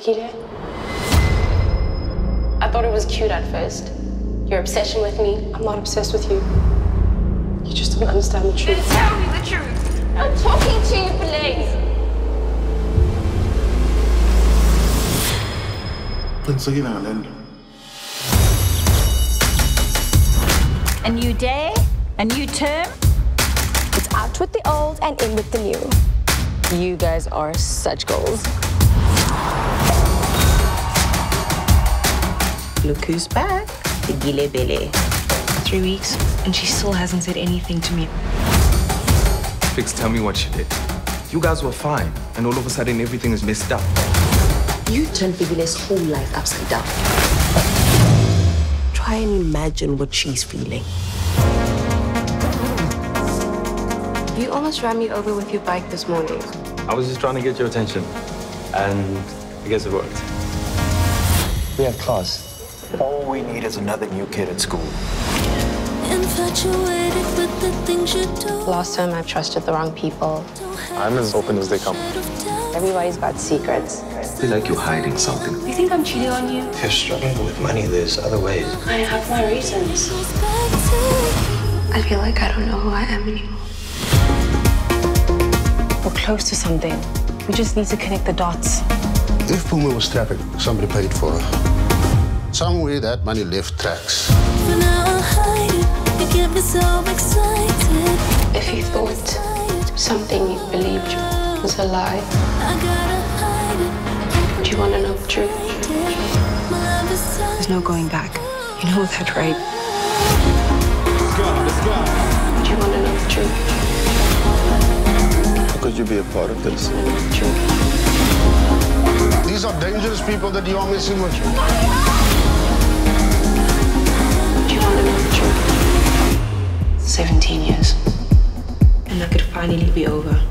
Fikile. I thought it was cute at first. Your obsession with me. I'm not obsessed with you. You just don't understand the truth. Then Tell me the truth. I'm talking to you, Blaze. Sige na, Len. A new day, a new term. It's out with the old and in with the new. You guys are such goals. Look who's back. The Gile Bele. Three weeks, and she still hasn't said anything to me. Fiks, tell me what she did. You guys were fine, and all of a sudden everything is messed up. You turned Bibile's whole life upside down. Try and imagine what she's feeling. You almost ran me over with your bike this morning. I was just trying to get your attention, and I guess it worked. We have class. All we need is another new kid at school. Infatuated with the things you do. Last time I trusted the wrong people. I'm as open as they come. Everybody's got secrets. I feel like you're hiding something. You think I'm cheating on you? If you're struggling with money, there's other ways. I have my reasons. Goes back to I feel like I don't know who I am anymore. We're close to something. We just need to connect the dots. If Phume was trapping, somebody paid for her. Somewhere that money left tracks. For now I hide it. You get me so excited. If you thought something you believed was a lie, I gotta hide it. do you want to know the truth? My love is There's no going back. You know that, right? Do you want to know the truth? How could you be a part of this? The. These are dangerous people that you are messing with. 17 years. And that could finally be over.